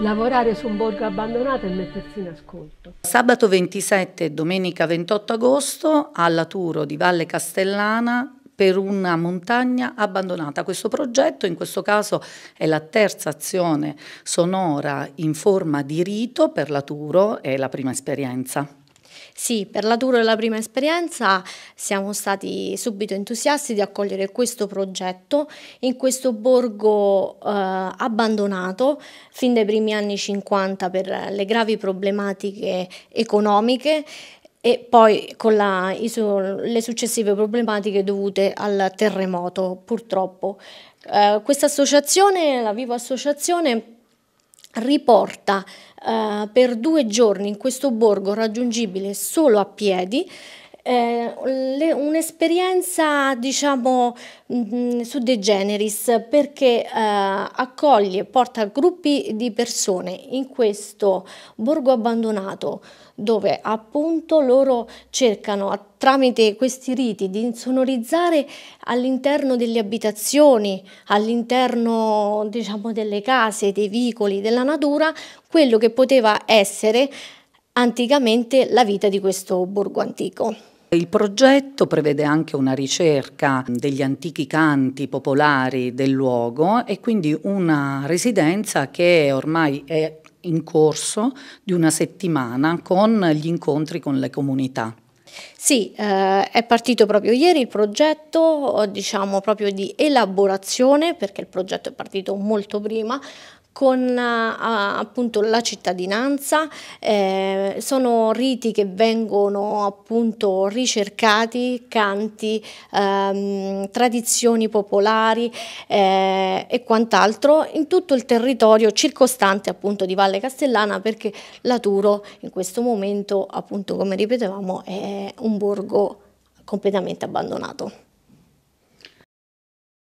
lavorare su un borgo abbandonato e mettersi in ascolto. Sabato 27 e domenica 28 agosto alla Turo di Valle Castellana per una montagna abbandonata. Questo progetto in questo caso è la terza azione sonora in forma di rito per la Turo, è la prima esperienza. Sì, per la Tour della prima esperienza siamo stati subito entusiasti di accogliere questo progetto in questo borgo eh, abbandonato fin dai primi anni 50 per le gravi problematiche economiche e poi con la, le successive problematiche dovute al terremoto purtroppo. Eh, questa associazione, la Vivo Associazione, riporta eh, per due giorni in questo borgo raggiungibile solo a piedi eh, un'esperienza diciamo mh, mm, su De Generis perché eh, accoglie e porta gruppi di persone in questo borgo abbandonato dove appunto loro cercano tramite questi riti di insonorizzare all'interno delle abitazioni, all'interno diciamo delle case, dei vicoli, della natura, quello che poteva essere anticamente la vita di questo borgo antico. Il progetto prevede anche una ricerca degli antichi canti popolari del luogo e quindi una residenza che ormai è in corso di una settimana con gli incontri con le comunità. Sì, eh, è partito proprio ieri il progetto, diciamo proprio di elaborazione, perché il progetto è partito molto prima, con a, appunto la cittadinanza, eh, sono riti che vengono appunto ricercati, canti, ehm, tradizioni popolari eh, e quant'altro in tutto il territorio circostante appunto di Valle Castellana perché Laturo in questo momento appunto come ripetevamo è un borgo completamente abbandonato.